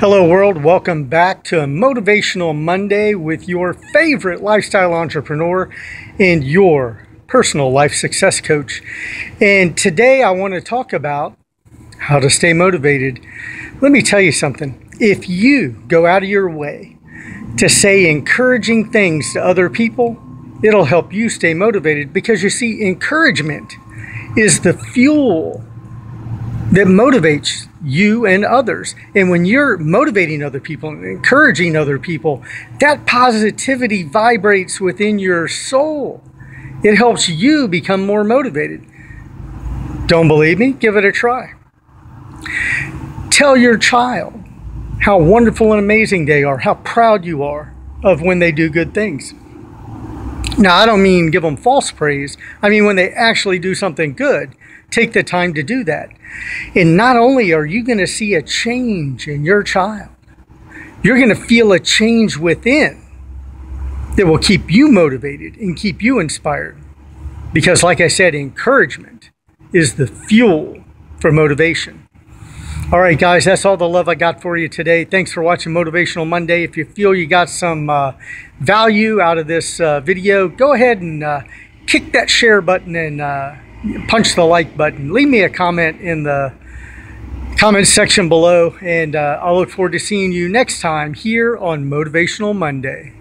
Hello, world. Welcome back to Motivational Monday with your favorite lifestyle entrepreneur and your personal life success coach. And today I want to talk about how to stay motivated. Let me tell you something. If you go out of your way to say encouraging things to other people, it'll help you stay motivated because you see, encouragement is the fuel that motivates you and others. And when you're motivating other people and encouraging other people, that positivity vibrates within your soul. It helps you become more motivated. Don't believe me? Give it a try. Tell your child how wonderful and amazing they are, how proud you are of when they do good things. Now, I don't mean give them false praise. I mean when they actually do something good take the time to do that. And not only are you going to see a change in your child, you're going to feel a change within that will keep you motivated and keep you inspired. Because, like I said, encouragement is the fuel for motivation. All right, guys, that's all the love I got for you today. Thanks for watching Motivational Monday. If you feel you got some uh, value out of this uh, video, go ahead and uh, kick that share button and uh, punch the like button. Leave me a comment in the comment section below, and uh, I'll look forward to seeing you next time here on Motivational Monday.